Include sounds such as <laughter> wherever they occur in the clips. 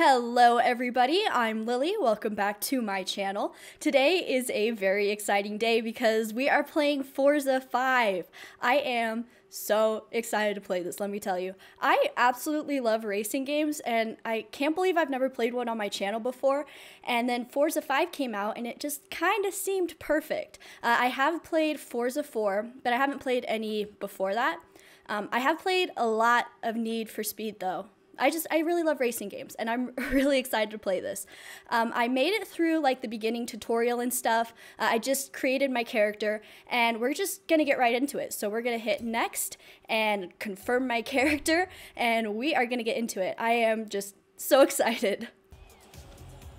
Hello everybody, I'm Lilly. Welcome back to my channel. Today is a very exciting day because we are playing Forza 5. I am so excited to play this, let me tell you. I absolutely love racing games and I can't believe I've never played one on my channel before. And then Forza 5 came out and it just kind of seemed perfect. Uh, I have played Forza 4, but I haven't played any before that. Um, I have played a lot of Need for Speed though. I just I really love racing games and I'm <laughs> really excited to play this. Um, I made it through like the beginning tutorial and stuff. Uh, I just created my character and we're just gonna get right into it. So we're gonna hit next and confirm my <laughs> character and we are gonna get into it. I am just so <laughs> excited.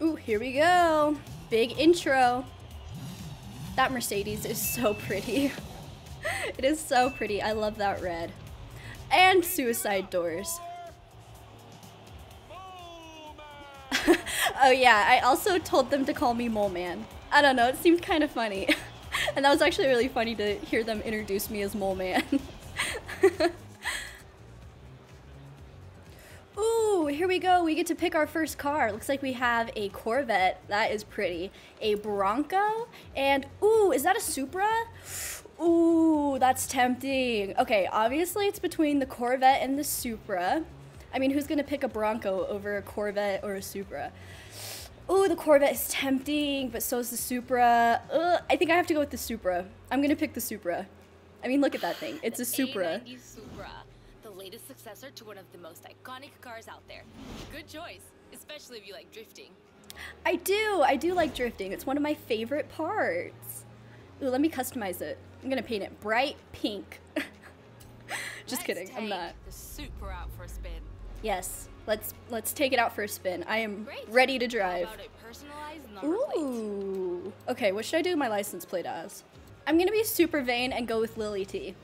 Ooh, here we go. Big intro. That Mercedes is so pretty. it is so pretty. I love that red. And suicide doors. <laughs> oh yeah, I also told them to call me Mole Man. I don't know, it seemed kind of funny. <laughs> and that was actually really funny to hear them introduce me as Mole Man. <laughs> Ooh, here we go. We get to pick our first car. Looks like we have a Corvette. That is pretty. A Bronco. And, ooh, is that a Supra? Ooh, that's tempting. Okay, obviously it's between the Corvette and the Supra. I mean, who's gonna pick a Bronco over a Corvette or a Supra? Oh, the Corvette is tempting, but so is the Supra. Ugh, I think I have to go with the Supra. I'm gonna pick the Supra. I mean, look at that thing. It's a Supra. A90 Supra, the latest successor to one of the most iconic cars out there. Good choice, especially if you like drifting. I do. I do like drifting. It's one of my favorite parts. Ooh, let me customize it. I'm gonna paint it bright pink. <laughs> Just Let's kidding. I'm not. The Supra out for a spin. Yes. Let's let's take it out for a spin. I am Great. ready to drive. How about a personalized number plate? Ooh. Okay, what should I do my license plate as? I'm gonna be super vain and go with Lilly T.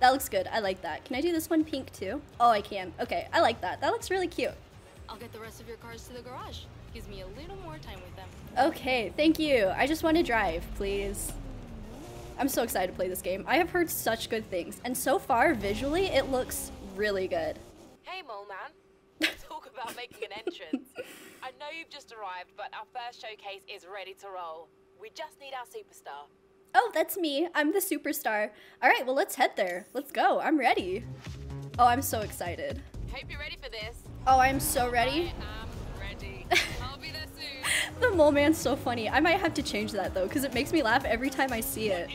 That looks good. I like that. Can I do this one pink too? Oh, I can. Okay, I like that. That looks really cute. I'll get the rest of your cars to the garage. Gives me a little more time with them. Okay, thank you. I just want to drive, please. I'm so excited to play this game. I have heard such good things, and so far, visually, it looks really good. Hey, Mole Man. <laughs> Talk about making an entrance. I know you've just arrived, but our first showcase is ready to roll. We just need our superstar. Oh, that's me. I'm the superstar. All right, well, let's head there. Let's go. I'm ready. Oh, I'm so excited. Hope you're ready for this. Oh, I'm so ready. I am ready. <laughs> I'll be there soon. The mole man's so funny. I might have to change that though, because it makes me laugh every time I see it.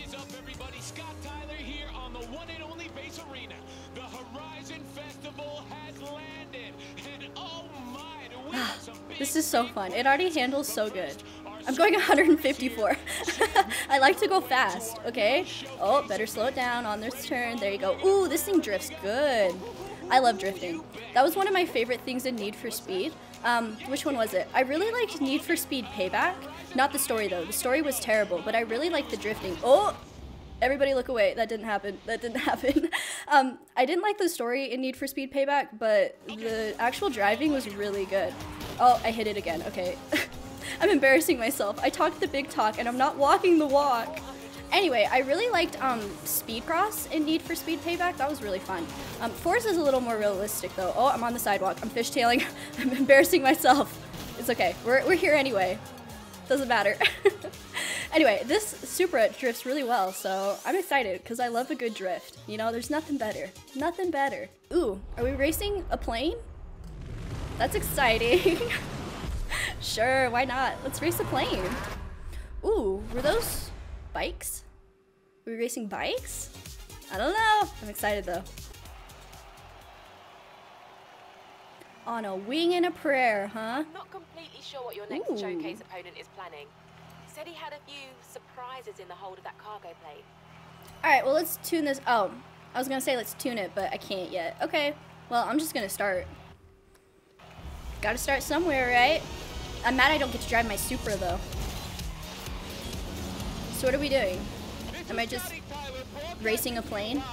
This is so fun. It already handles so good. I'm going <laughs> 154. <laughs> I like to go fast, okay? Oh, better slow it down on this turn. There you go. Ooh, this thing drifts good. I love drifting. That was one of my favorite things in Need for Speed. Um, which one was it? I really liked Need for Speed Payback. Not the story though. The story was terrible, but I really liked the drifting. Oh, everybody look away. That didn't happen. That didn't <laughs> happen. Um, I didn't like the story in Need for Speed Payback, but the actual driving was really good. Oh, I hit it again. Okay. <laughs> I'm embarrassing myself. I talked the big talk and I'm not walking the walk. Anyway, I really liked um, Speed Cross in Need for Speed Payback. That was really fun. Um, is a little more realistic though. Oh, I'm on the sidewalk. I'm fishtailing. <laughs> I'm embarrassing myself. It's okay. We're, we're here anyway. Doesn't matter. Anyway, this Supra drifts really well, so I'm excited because I love a good drift. You know, there's nothing better. Nothing better. Ooh, are we racing a plane? That's exciting. <laughs> sure, why not? Let's race a plane. Ooh, were those bikes? Were we racing bikes? I don't know. I'm excited though. On a wing and a prayer, huh? Not completely sure what your next Ooh. showcase opponent is planning. Said he had a few surprises in the hold of that cargo plane. Alright, well let's tune this. Oh, I was gonna say let's tune it, but I can't yet. Okay, well I'm just gonna start. Gotta start somewhere, right? I'm mad I don't get to drive my Supra though. So what are we doing? Am I just Scotty Tyler broadcasting racing a plane? <laughs>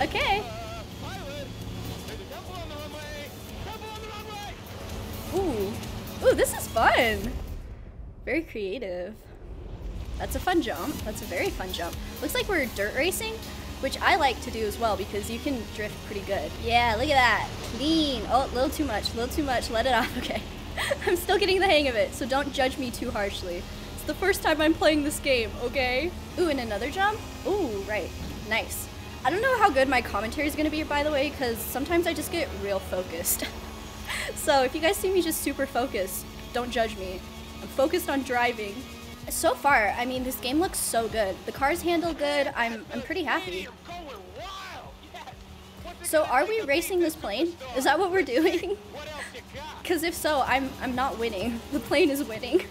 live Ooh. Ooh, this is fun. Very creative. That's a fun jump. That's a very fun jump. Looks like we're dirt racing. which I like to do as well because you can drift pretty good. Yeah, look at that. Clean. Oh, a little too much, a little too much. Let it <laughs> off. Okay. <laughs> I'm still getting the hang of it, so don't judge me too harshly. It's the first time I'm playing this game, okay? Ooh, and another jump? Ooh, right. Nice. I don't know how good my commentary is going to be, by the way, because sometimes I just get real focused. <laughs> <laughs> so if you guys see me just super focused, don't judge me. I'm focused on driving. So far, I mean, this game looks so good. The cars handle good. I'm, I'm pretty happy. So are we racing this plane? Is that what we're doing? <laughs> Because if so, I'm, I'm not winning. The plane is winning.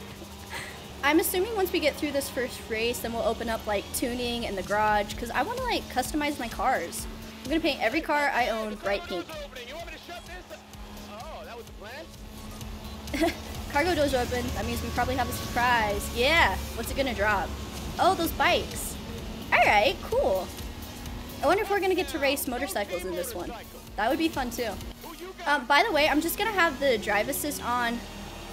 <laughs> I'm assuming once we get through this first race, then we'll open up like tuning and the garage, because I want to like customize my cars. I'm going to paint every car I own bright pink. <laughs> Cargo door's open. That means we probably have a surprise. Yeah. What's it gonna drop? Oh, those bikes. Alright, cool. I wonder if we're gonna get to race motorcycles in this one. That would be fun too. Um, by the way, I'm just gonna have the drive assist on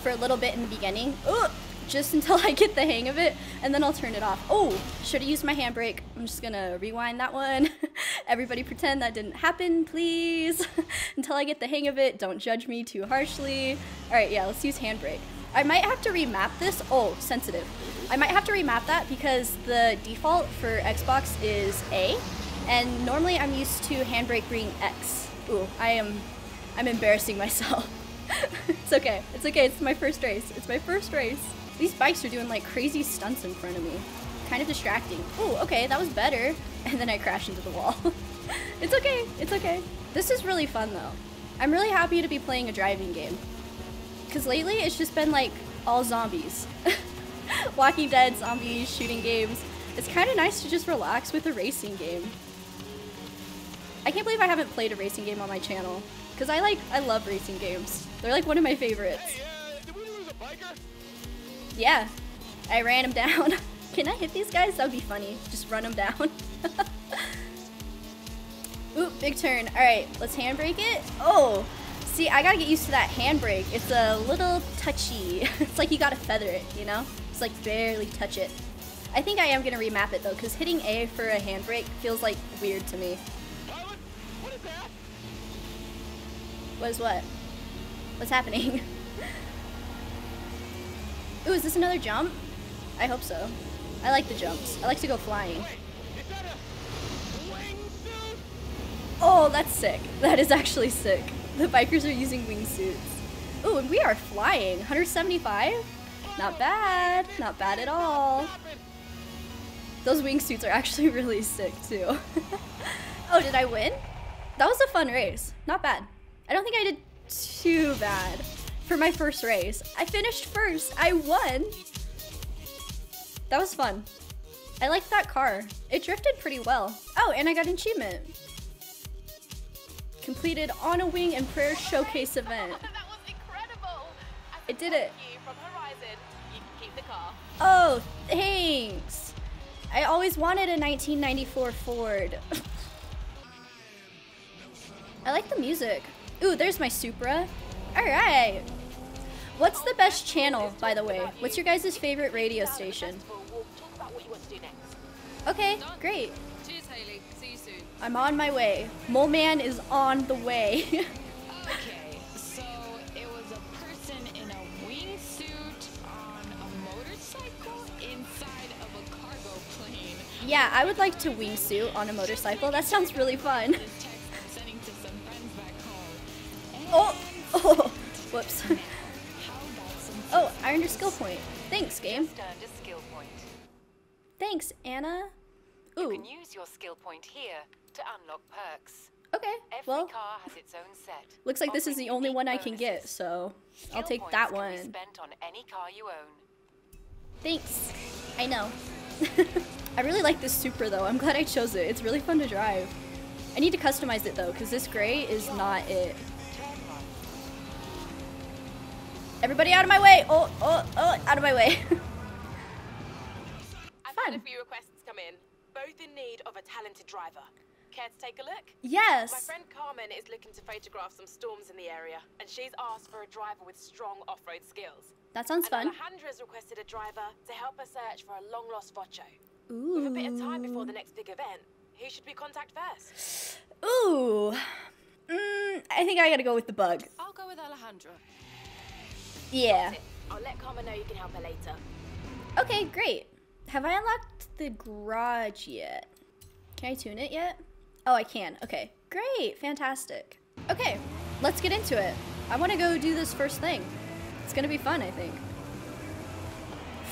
for a little bit in the beginning. Ooh, just <laughs> until I get the hang of it, and then I'll turn it off. Oh, should have used my handbrake. I'm just gonna rewind that one. <laughs> Everybody pretend that didn't happen, please. <laughs> until I get the hang of it, don't judge me too harshly. All right, yeah, let's use handbrake. I might have to remap this. Oh, sensitive. I might have to remap that because the default for Xbox is A, and normally I'm used to handbrake being X. Ooh, I am, I'm embarrassing myself. it's okay. It's okay. It's my first race. It's my first race. These bikes are doing like crazy stunts in front of me. Kind of distracting. Oh, okay, that was better. <laughs> And then I crashed into the wall. <laughs> it's okay, it's okay. This is really fun though. I'm really happy to be playing a driving game. Because lately it's just been like all zombies. <laughs> Walking Dead, zombies, shooting games. It's kind of nice to just relax with a racing game. I can't believe I haven't played a racing game on my channel. Because I like, I love racing games. They're like one of my favorites. Hey, uh, Yeah, I ran him down. <laughs> Can I hit these guys? That would be funny. Just run them down. <laughs> Oop, big turn. All right, let's handbrake it. Oh, see, I gotta get used to that handbrake. It's a little touchy. <laughs> it's like you gotta feather it, you know? It's like barely touch it. I think I am gonna remap it though, because hitting A for a handbrake feels like weird to me. Pilot, what is that? What is what? What's happening? Ooh, is this another jump? I hope so. I like the jumps. I like to go flying. Oh, that's sick. That is actually sick. The bikers are using wingsuits. Ooh, and we are flying. 175? Not bad. Not bad at all. Those wingsuits are actually <laughs> really sick too. <laughs> oh, did I win? That was a fun race. Not bad. I don't think I did too bad for my first race. I finished first. I won. That was fun. I liked that car. It drifted pretty well. Oh, and I got an achievement. Completed on a wing and prayer showcase event. <laughs> that was incredible. As did it. You from Horizon, you can keep the car. Oh, thanks. I always wanted a 1994 Ford. <laughs> I like the music. Ooh, there's my Supra. All right. What's the best channel, by the way? What's your guys' favorite radio station? We'll talk about what you want to do next. Okay, great. Cheers, Haley. See you soon. I'm on my way. Mole Man is on the way. <laughs> Okay, so it was a person in a wingsuit on a motorcycle inside of a cargo plane. yeah, I would like to wingsuit on a motorcycle. That sounds really fun. This text I'm sending to some friends back home. Oh, <laughs> oh, whoops. I earned a skill point. Thanks, game. Point. Thanks, Anna. You Ooh, can use your skill point here to unlock perks. okay. Every Well, car has its own set. looks like this is the only one I can get, bonuses. so I'll take that one. Spent on any car you own. Thanks. I know. <laughs> I really like this Supra though. I'm glad I chose it. It's really fun to drive. I need to customize it though, because this gray is not it. Turn right. Everybody out of my way! Oh, oh, oh, out of my way. <laughs> I've Fun. had a few requests come in, both in need of a talented driver. Care to take a look? Yes. My friend Carmen is looking to photograph some storms in the area, and she's asked for a driver with strong off-road skills. That sounds and fun. Alejandra's requested a driver to help her search for a long-lost Vocho. Ooh. With a bit of time before the next big event, Who should we contact first? Ooh. Mm, I think I gotta go with the bug. I'll go with Alejandra. Yeah. I'll let Carmen know you can help her later. Okay, great. Have I unlocked the garage yet? Can I tune it yet? Oh, I can. Okay, great. Fantastic. Okay, let's get into it. I want to go do this first thing. It's gonna be fun, I think.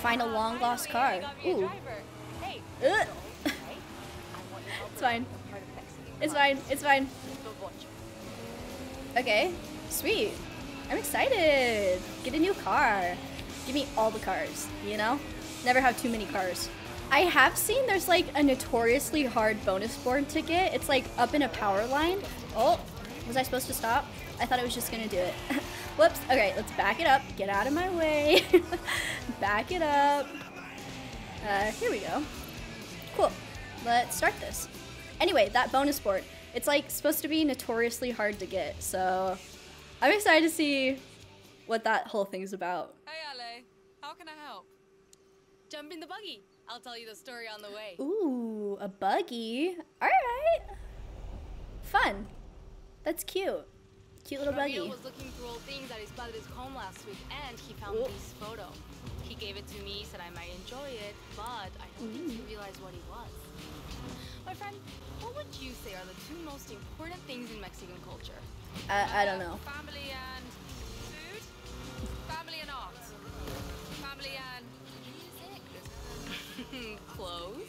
Find a uh, long lost car. Ooh. Hey, Ugh. <laughs> I want your help It's fine. with part of Mexican It's fine. It's fine. Okay, sweet. I'm excited. Get a new car. Give me all the cars, you know? Never have too many cars. I have seen there's like a notoriously hard bonus board ticket. It's like up in a power line. Oh, was I supposed to stop? I thought I was just gonna do it. <laughs> Whoops. Okay, let's back it up. Get out of my way. <laughs> back it up. Uh, here we go. Cool. Let's start this. Anyway, that bonus board. It's like supposed to be notoriously hard to get, so I'm excited to see what that whole thing's about. Hey, Ale. How can I help? Jump in the buggy. I'll tell you the story on the way. Ooh, a buggy. All right. Fun. That's cute. Cute little Ramiro buggy. was looking through old things at his padre's home last week, and he found Ooh. this photo. He gave it to me, said I might enjoy it, but I don't think he realized what it was. My friend, what would you say are the two most important things in Mexican culture? I, I don't know. Family and food? Family and art? Family and music. <laughs> Clothes.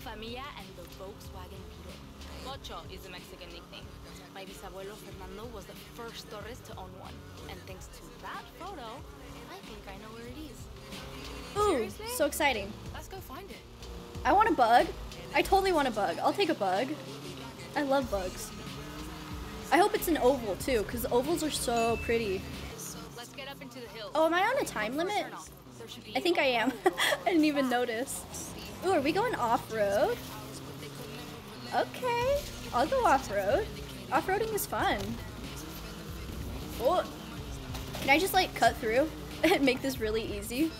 Familia and the Volkswagen Beetle. Vocho is a Mexican nickname. My bisabuelo Fernando was the first Torres to own one. And thanks to that photo, I think I know where it is. Ooh, Seriously? so exciting. Let's go find it. I want a bug. I totally want a bug. I'll take a bug. I love bugs. I hope it's an oval too, because ovals are so pretty. Let's get up into the hills. Oh, am I on a time limit? Turn off. There should be I think I am. <laughs> I didn't even notice. Ooh, are we going off-road? Okay, I'll go off-road. Off-roading is fun. Oh, can I just like cut through <laughs> and make this really easy?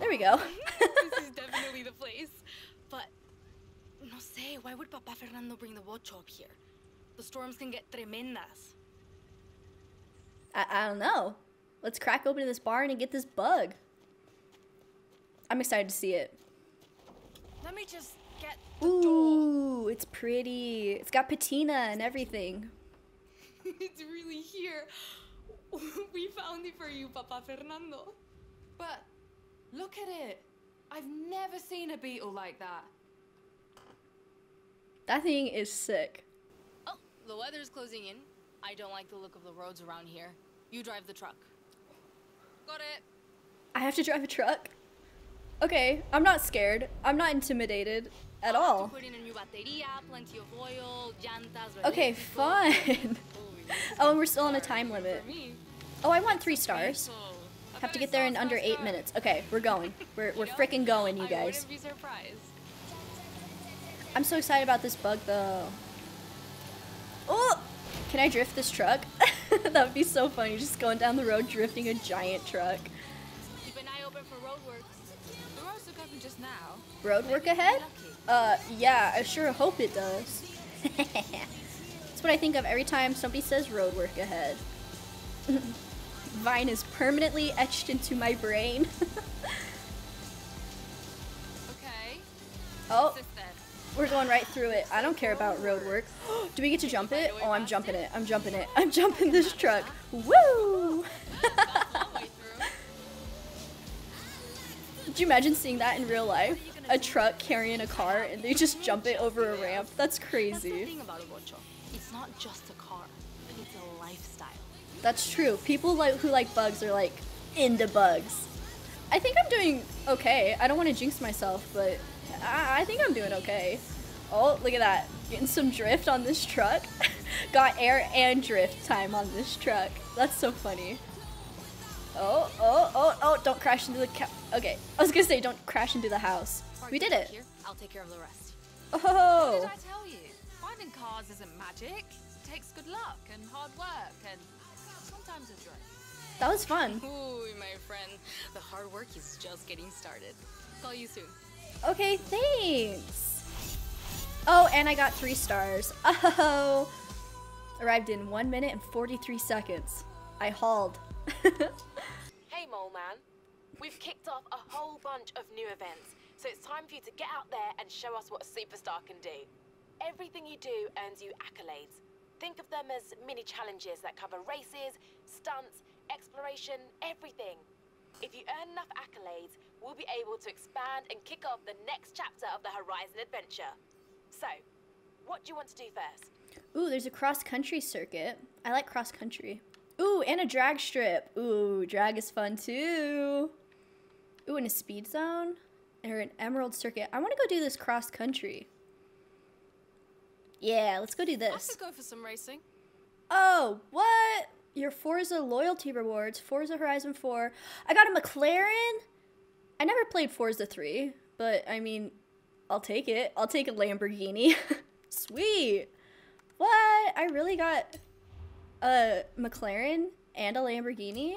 There we go. <laughs> this is definitely the place. But, no sé, why would Papa Fernando bring the Vocho up here? The storms can get tremendas. I, I don't know. Let's crack open this barn and get this bug. I'm excited to see it. Let me just get the door. Ooh, it's pretty. It's got patina and everything. <laughs> it's really here. <laughs> we found it for you, Papa Fernando. But look at it. I've never seen a beetle like that. That thing is sick. The weather's closing in. I don't like the look of the roads around here. You drive the truck. Got it. I have to drive a truck. Okay, I'm not scared. I'm not intimidated at all. Put in a new bateria, plenty of oil, llantas. Okay, fun. <laughs> oh, and we're still on a time limit. Oh, I want three stars. Have to get there in under eight minutes. Okay, we're going. <laughs> We're, we're freaking going, you guys. wouldn't be surprised. I'm so excited about this bug though. Oh! Can I drift this truck? <laughs> that would be so funny, just going down the road drifting a giant truck. Keep an eye open for roadworks. The roads look open just now. Road work ahead? Uh, yeah, I sure hope it does. <laughs> That's what I think of every time somebody says road work ahead. <laughs> Vine is permanently etched into my brain. Okay. oh, What's this then? We're going right through it. I don't care about road work. <gasps> Do we get to jump it? Oh, I'm jumping it. I'm jumping it. I'm <laughs> jumping this truck. Woo! <laughs> Could you imagine seeing that in real life? A truck carrying a car and they just jump it over a ramp? That's crazy. thing about a Vocho. It's not just a car. It's a lifestyle. That's true. People like who like bugs are like into bugs. I think I'm doing okay. I don't want to jinx myself, but I, I think I'm doing okay. Oh, look at that. Getting some drift on this truck. <laughs> Got air and drift time on this truck. That's so funny. Oh, oh, oh, oh, don't crash into the ca- Okay, I was gonna say don't crash into the house. We did it. Here. I'll take care of the rest. Oh! What did I tell you? Finding cars isn't magic. It takes good luck and hard work and sometimes a drink. that was fun. Ooh, my friend. The hard work is just getting started. Call you soon. Okay, thanks. Oh, and I got three stars. <laughs> Oh, arrived in one minute and 43 seconds. I hauled. <laughs> Hey, Mole Man. We've kicked off a whole bunch of new events, so it's time for you to get out there and show us what a superstar can do. Everything you do earns you accolades. Think of them as mini challenges that cover races, stunts, exploration, everything. If you earn enough accolades, we'll be able to expand and kick off the next chapter of the Horizon adventure. So, what do you want to do first? Ooh, there's a cross country circuit. I like cross country. Ooh, and a drag strip. Ooh, drag is fun too. Ooh, and a speed zone or an emerald circuit. I want to go do this cross country. Yeah, let's go do this. I this. could go for some racing. Oh, what? Your Forza loyalty rewards, Forza Horizon 4. I got a McLaren. I never played Forza 3, but I mean, I'll take it. I'll take a Lamborghini. <laughs> Sweet. What? I really got a McLaren and a Lamborghini?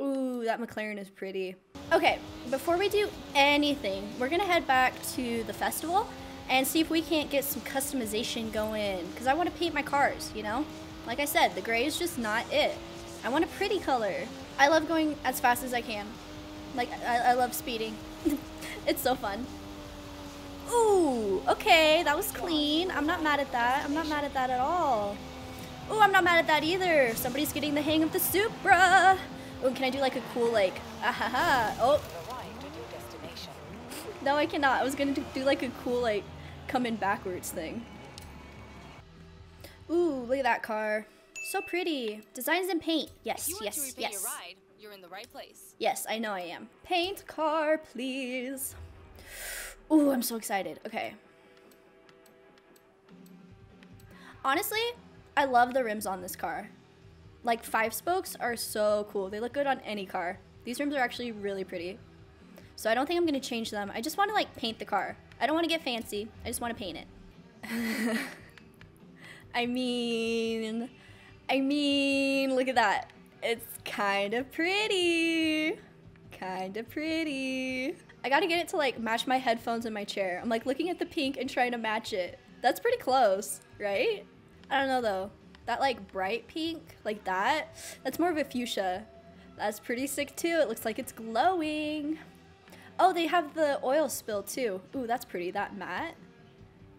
Ooh, that McLaren is pretty. Okay, before we do anything, we're gonna head back to the festival and see if we can't get some customization going. Because I want to paint my cars, you know? Like I said, the gray is just not it. I want a pretty color. I love going as fast as I can. Like, I, I love speeding. <laughs> it's so fun. Ooh, okay, that was clean. I'm not mad at that. I'm not mad at that at all. Ooh, I'm not mad at that either. Somebody's getting the hang of the Supra. Ooh, can I do like a cool like, ah ha ha. Oh, no, I cannot. I was gonna do like a cool like coming backwards thing. Ooh, look at that car. So pretty. Designs and paint. Yes, yes, yes. ride, you're in the right place. Yes, I know I am. Paint car, please. Ooh, I'm so excited. Okay. Honestly, I love the rims on this car. Like five spokes are so cool. They look good on any car. These rims are actually really pretty. So I don't think I'm gonna change them. I just want to like paint the car. I don't want to get fancy. I just want to paint it. <laughs> I mean, I mean, look at that. It's kind of pretty. Kind of pretty. I gotta get it to like match my headphones and my chair. I'm like looking at the pink and trying to match it. That's pretty close, right? I don't know though. That like bright pink, like that, that's more of a fuchsia. That's pretty sick too. It looks like it's glowing. Oh, they have the oil spill too. Ooh, that's pretty. That matte.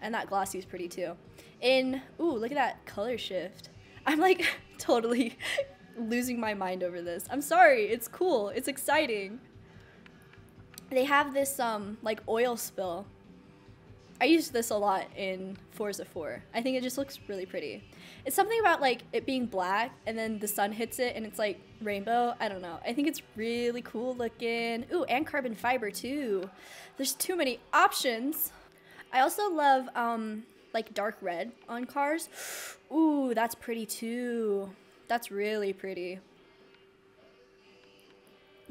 And that glossy is pretty too. In, ooh, look at that color shift. I'm like <laughs> totally losing my mind over this. I'm sorry. It's cool. It's exciting. They have this um like oil spill. I use this a lot in Forza 4. I think it just looks really pretty. It's something about like it being black and then the sun hits it and it's like rainbow. I don't know. I think it's really cool looking. Ooh, and carbon fiber too. There's too many options. I also love um like dark red on cars. <sighs> Ooh, that's pretty too. That's really pretty.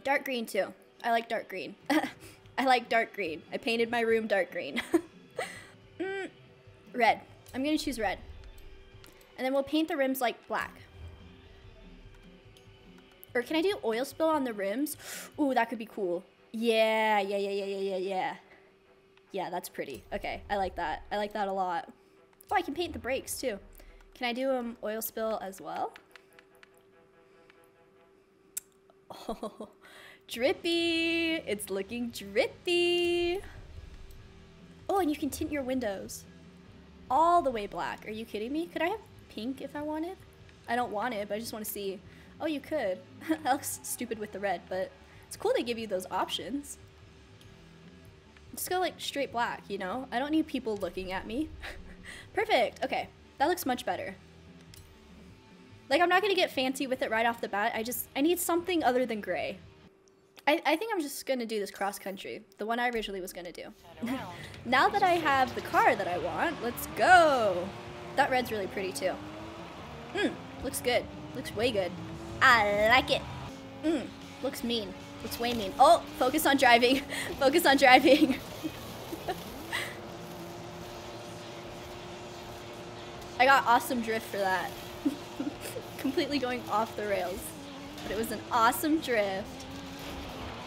Dark green too. I like dark green. <laughs> I like dark green. I painted my room dark green. <laughs> mm, red. I'm gonna choose red. And then we'll paint the rims like black. Or can I do oil spill on the rims? <gasps> Ooh, that could be cool. Yeah, yeah, yeah, yeah, yeah, yeah, yeah. Yeah, that's pretty. Okay, I like that. I like that a lot. Oh, I can paint the brakes too. Can I do um oil spill as well? Oh, <laughs> drippy. It's looking drippy. Oh, and you can tint your windows all the way black. Are you kidding me? Could I have pink if I wanted? I don't want it, but I just want to see. Oh, you could. <laughs> that looks stupid with the red, but it's cool they give you those options. Just go like straight black, you know? I don't need people looking at me. <laughs> Perfect. Okay, that looks much better. Like, I'm not gonna get fancy with it right off the bat. I just, I need something other than gray. I, I think I'm just gonna do this cross country, the one I originally was gonna do. <laughs> now that I have the car that I want, let's go. That red's really pretty too. Mmm, looks good. Looks way good. I like it. Mmm, looks mean. Looks way mean. Oh, focus on driving. <laughs> focus on driving. <laughs> I got awesome drift for that. <laughs> Completely going off the rails. But it was an awesome drift.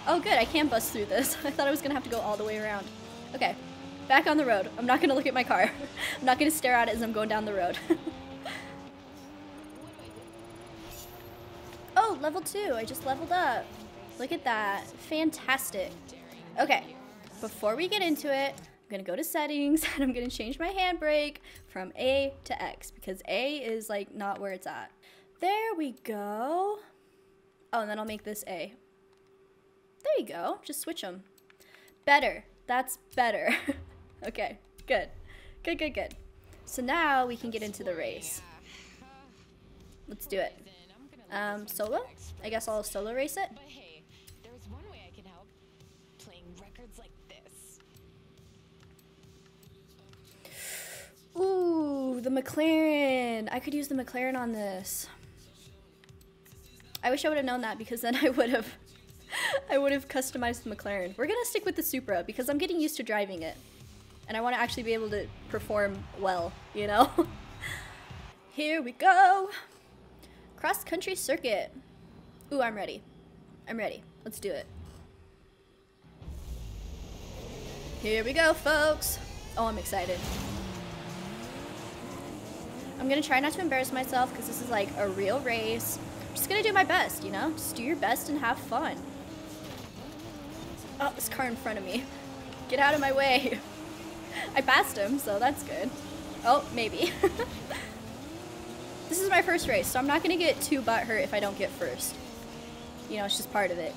Oh good, I can bust through this. I thought I was gonna have to go all the way around. Okay, back on the road. I'm not gonna look at my car. I'm not gonna stare at it as I'm going down the road. oh, level two. I just leveled up. Look at that. Fantastic. Okay, before we get into it, I'm gonna go to settings <laughs> and I'm gonna change my handbrake from A to X because A is like not where it's at. There we go. Oh, and then I'll make this A. There you go. Just switch them. Better. That's better. <laughs> okay, good. Good, good, good. So now we can get into the race. Let's do it. Um, solo? I guess I'll solo race it. Ooh, the McLaren. I could use the McLaren on this. I wish I would have known that because then I would have <laughs> I would have customized the McLaren. We're gonna stick with the Supra because I'm getting used to driving it. And I want to actually be able to perform well, you know? <laughs> Here we go! Cross country circuit. Ooh, I'm ready. I'm ready. Let's do it. Here we go, folks. Oh, I'm excited. I'm gonna try not to embarrass myself because this is like a real race. I'm just gonna do my best, you know? Just do your best and have fun. Oh, this car in front of me. Get out of my way. <laughs> I passed him, so that's good. Oh, maybe. <laughs> this is my first race, so I'm not gonna get too butthurt if I don't get first. You know, it's just part of it.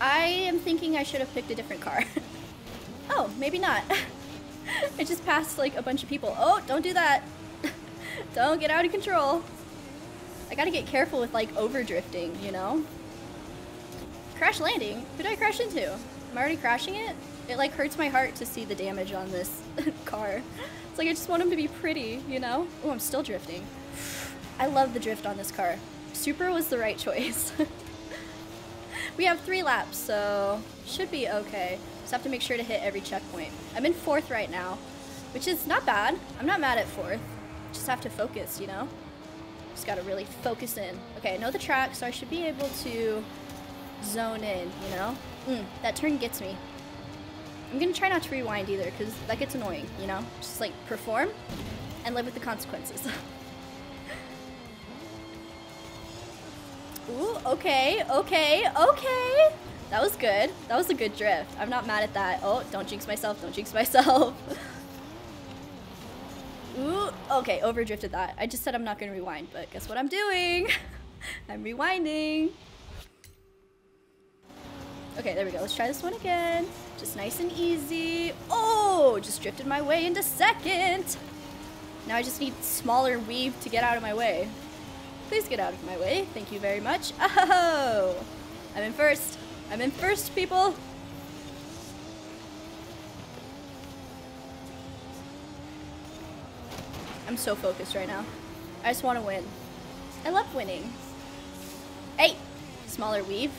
I am thinking I should have picked a different car. <laughs> oh, maybe not. <laughs> I just passed like a bunch of people. Oh, don't do that. <laughs> don't get out of control. I gotta get careful with like overdrifting, you know? Crash landing? Who did I crash into? Am I already crashing it? It like hurts my heart to see the damage on this car. It's like I just want them to be pretty, you know? Oh, I'm still drifting. <sighs> I love the drift on this car. Supra was the right choice. We have three laps, so should be okay. Just have to make sure to hit every checkpoint. I'm in fourth right now, which is not bad. I'm not mad at fourth. Just have to focus, you know? Just gotta really focus in. Okay, I know the track, so I should be able to zone in, you know? Mm, that turn gets me. I'm gonna try not to rewind either, because that gets annoying, you know? Just like perform and live with the consequences. <laughs> Ooh, okay, okay, okay. That was good. That was a good drift. I'm not mad at that. Oh, don't jinx myself, don't jinx <laughs> myself. Ooh, okay, over drifted that. I just said I'm not gonna rewind, but guess what I'm doing? <laughs> I'm rewinding. Okay, there we go. Let's try this one again. Just nice and easy. Oh, just drifted my way into second. Now I just need smaller weave to get out of my way. Please get out of my way. Thank you very much. Oh, I'm in first. I'm in first, people. I'm so focused right now. I just want to win. I love winning. Hey, smaller weave.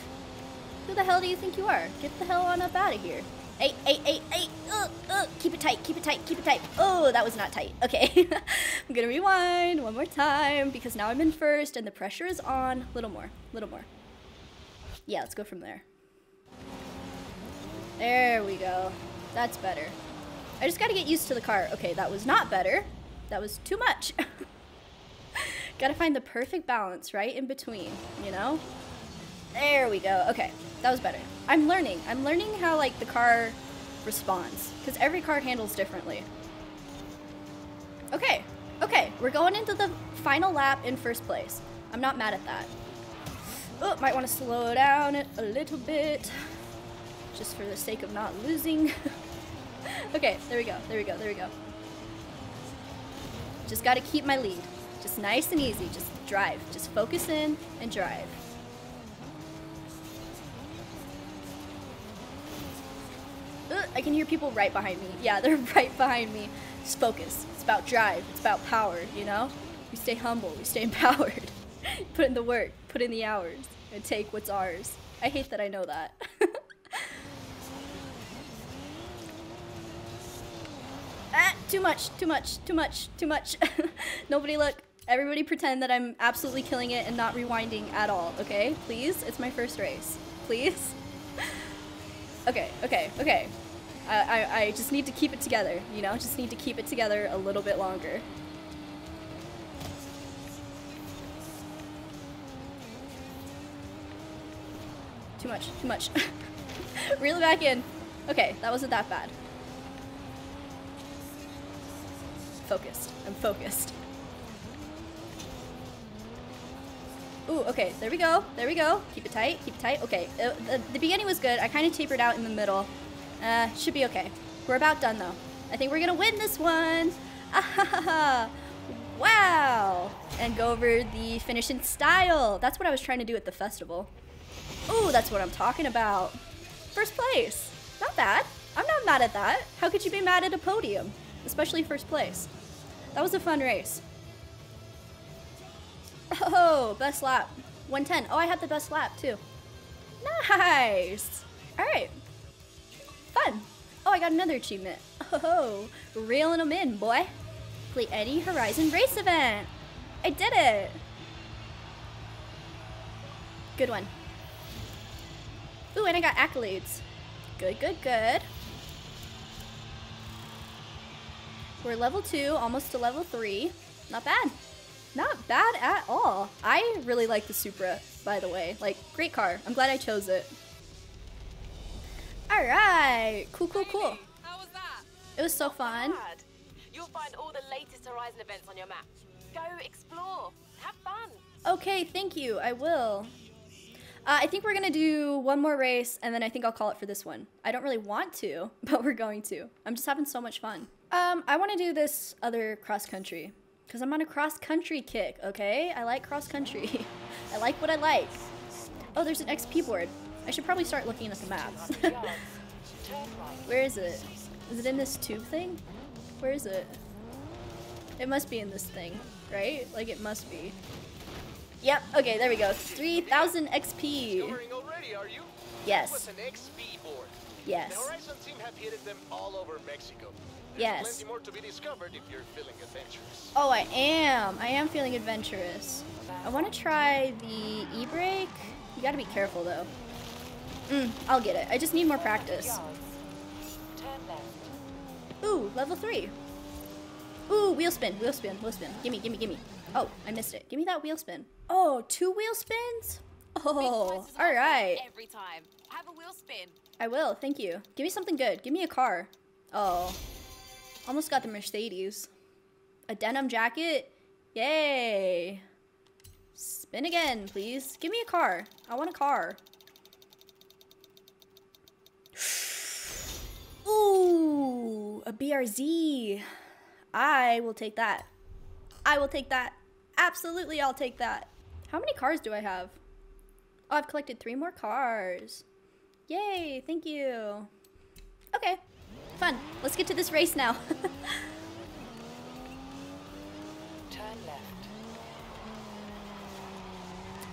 Who the hell do you think you are? Get the hell on up out of here. Hey, hey, hey, hey, uh, uh, keep it tight, keep it tight, keep it tight. Oh, that was not tight. Okay, <laughs> I'm gonna rewind one more time because now I'm in first and the pressure is on. Little more, little more. Yeah, let's go from there. There we go. That's better. I just gotta get used to the car. Okay, that was not better. That was too much. <laughs> gotta find the perfect balance right in between, you know? There we go. Okay, that was better. I'm learning. I'm learning how like the car responds because every car handles differently. Okay, okay, we're going into the final lap in first place. I'm not mad at that. Oh, might want to slow down a little bit just for the sake of not losing. <laughs> okay, there we go. There we go. There we go. Just got to keep my lead. Just nice and easy. Just drive. Just focus in and drive. Ugh, I can hear people right behind me. Yeah, <laughs> they're right behind me. Just focus. It's about drive. It's about power, you know? We stay humble. We stay <laughs> empowered. <laughs> put in the work. Put in the hours. And take what's ours. I hate that I know that. ah, too much. Too much. Too much. Too much. Nobody look. Everybody pretend that I'm absolutely killing it and not rewinding at all, okay? Please? It's my first race. Please? Okay, okay, okay. I, I, I just need to keep it together, you know? Just need to keep it together a little bit longer. Too much, too much. <laughs> Reel it back in. Okay, that wasn't that bad. Focused. I'm focused. Ooh, okay, there we go. There we go. Keep it tight, keep it tight. Okay, uh, the, the beginning was good. I kind of tapered out in the middle. Uh, should be okay. We're about done though. I think we're gonna win this one. <laughs> Wow. And go over the finish in style. That's what I was trying to do at the festival. Ooh, that's what I'm talking about. First place. Not bad. I'm not mad at that. How could you be mad at a podium? Especially first place. That was a fun race. Oh, best lap. 110. Oh, I had the best lap too. Nice. All right. Fun. Oh, I got another achievement. Oh, reeling them in, boy. Play any Horizon race event. I did it. Good one. Ooh, and I got accolades. Good, good, good. We're level two, almost to level three. Not bad. Not bad at all. I really like the Supra, by the way. Like, great car. I'm glad I chose it. All right. Cool, cool, cool. Amy, How was that? It was so fun. Bad. You'll find all the latest Horizon events on your map. Go explore. Have fun. Okay, thank you. I will. Uh, I think we're gonna do one more race, and then I think I'll call it for this one. I don't really want to, <laughs> but we're going to. I'm just having so much fun. Um, I want to do this other cross country because I'm on a cross country kick. Okay, I like cross country. <laughs> I like what I like. Oh, there's an XP board. I should probably start looking at the map. <laughs> Where is it? Is it in this tube thing? Where is it? It must be in this thing, right? Like it must be. Yep, okay, there we go. 3,000 XP. Already. Yes. That was an XP board. Yes. The Horizon team have hit them all over Mexico. There's Yes. plenty more to be discovered if you're feeling adventurous. Oh, I am. I am feeling adventurous. I want to try the e-brake. You gotta be careful though. Mm, I'll get it. I just need more practice. Ooh, level three. Ooh, wheel spin, wheel spin, wheel spin. Gimme, gimme, gimme. Oh, I missed it. Give me that wheel spin. Oh, two wheel spins? Oh, Twice as all much right. Every time. Have a wheel spin. I will, thank you. Give me something good. Give me a car. Oh, almost got the Mercedes. A denim jacket? Yay. Spin again, please. Give me a car. I want a car. <sighs> Ooh, a BRZ. I will take that. I will take that. Absolutely, I'll take that. How many cars do I have? Oh, I've collected three more cars. Yay, thank you. Okay, fun. Let's get to this race now. <laughs> Turn left.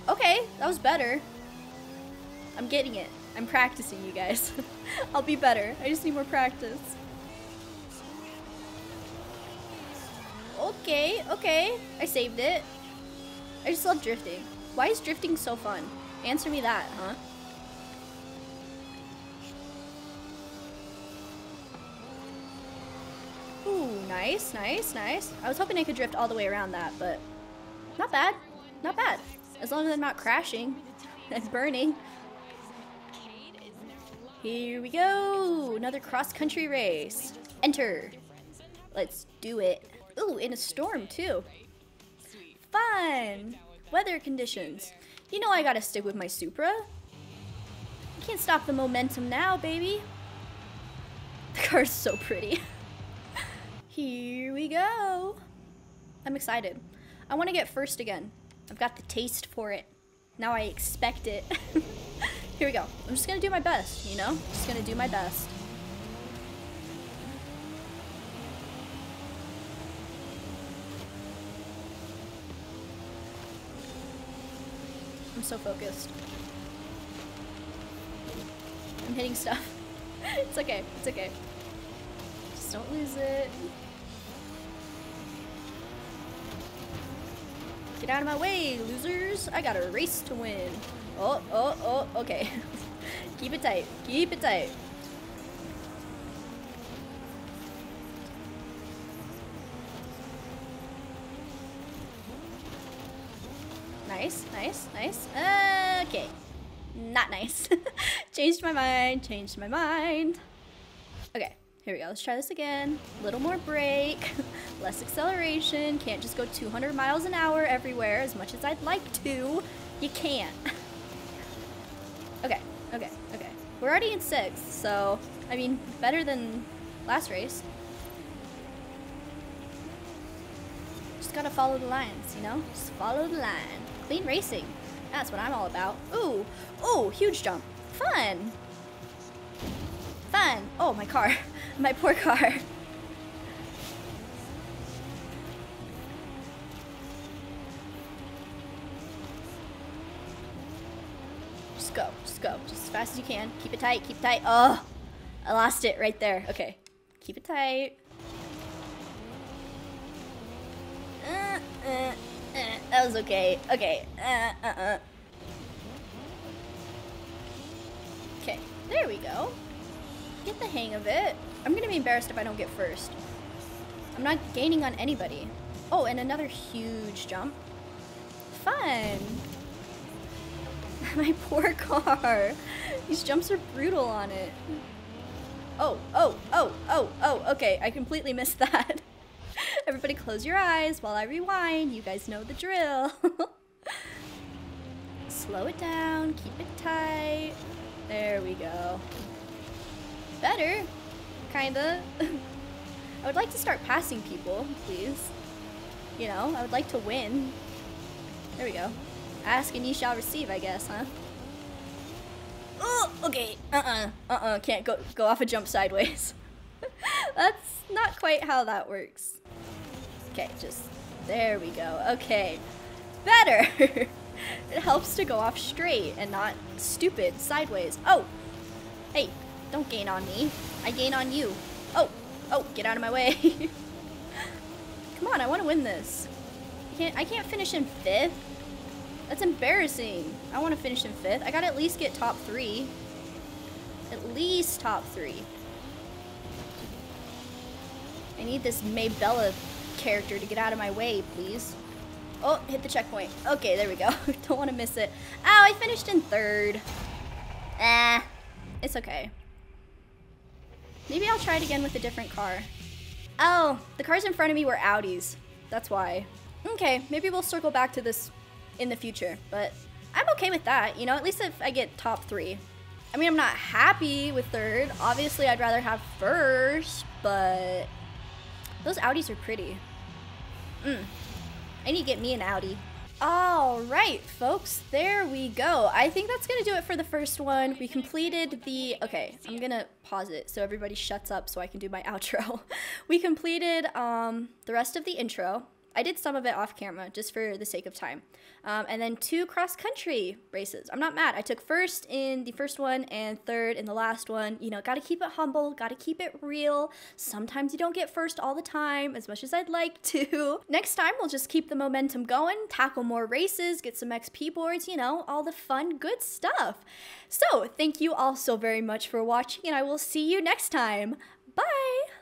okay, that was better. I'm getting it. I'm practicing, you guys. <laughs> I'll be better. I just need more practice. Okay, okay. I saved it. I just love drifting. Why is drifting so fun? Answer me that, huh? Nice, nice, nice. I was hoping I could drift all the way around that, but not bad. Not bad. As long as I'm not crashing <laughs> and burning. Here we go. Another cross-country race. Enter. Let's do it. Ooh, in a storm too. Fun. Weather conditions. You know I gotta stick with my Supra. You can't stop the momentum now, baby. <laughs> The car's so pretty. <laughs> Here we go. I'm excited. I want to get first again. I've got the taste for it. Now I expect it. <laughs> Here we go. I'm just gonna do my best, you know? Just gonna do my best. I'm so focused. I'm hitting stuff. <laughs> it's okay. It's okay. Just don't lose it. Get out of my way, losers. I got a race to win. Oh, oh, oh, okay. <laughs> Keep it tight. Keep it tight. Nice, nice, nice. Okay. Not nice. <laughs> changed my mind, changed my mind. Here we go. Let's try this again. A little more brake, <laughs> less acceleration. Can't just go 200 miles an hour everywhere as much as I'd like to. You can't. <laughs> okay, okay, okay. We're already in sixth, so, I mean, better than last race. Just gotta follow the lines, you know? Just follow the line. Clean racing. That's what I'm all about. Ooh, ooh, huge jump. Fun. Fun. Oh, my car. <laughs> my poor car. Just go. Just go. Just as fast as you can. Keep it tight. Keep it tight. Oh, I lost it right there. Okay. Keep it tight. Uh, uh, uh, that was okay. Okay. Uh, uh, uh. Okay. There we go. Get the hang of it. I'm gonna be embarrassed if I don't get first. I'm not gaining on anybody. Oh, and another huge jump. Fun. <laughs> My poor car. These jumps are brutal on it. Oh, oh, oh, oh, oh, okay. I completely missed <laughs> that. Everybody close your eyes while I rewind. You guys know the drill. <laughs> Slow it down, keep it tight. There we go. Better, kinda. <laughs> I would like to start passing people, please. You know, I would like to win. There we go. Ask and ye shall receive, I guess, huh? Oh, okay. Uh-uh. Uh-uh. Can't go go off a jump sideways. <laughs> That's not quite how that works. Okay, just there we go. Okay. Better. <laughs> it helps to go off straight and not stupid sideways. Oh. Hey, don't gain on me. I gain on you. Oh. Oh, get out of my way. <laughs> Come on, I want to win this. I can't I can't finish in 5th. That's embarrassing. I want to finish in fifth. I gotta at least get top three. At least top three. I need this Maybella character to get out of my way, please. Oh, hit the checkpoint. Okay, there we go. <laughs> Don't want to miss it. Oh, I finished in third. Ah, it's okay. Maybe I'll try it again with a different car. Oh, the cars in front of me were Audis. That's why. Okay, maybe we'll circle back to this in the future, but I'm okay with that, you know, at least if I get top three. I mean, I'm not happy with third. Obviously, I'd rather have first, but those Audis are pretty. Mm. I need to get me an Audi. All right, folks, there we go. I think that's gonna do it for the first one. We completed the, okay, I'm gonna pause it so everybody shuts up so I can do my <laughs> outro. we completed um, the rest of the intro. I did some of it off camera just for the sake of time. Um, and then two cross country races. I'm not mad. I took first in the first one and third in the last one. You know, got to keep it humble, got to keep it real. Sometimes you don't get first all the time, as much as I'd like to. <laughs> Next time, we'll just keep the momentum going, tackle more races, get some XP boards, you know, all the fun, good stuff. So, thank you all so very much for watching, and I will see you next time. Bye!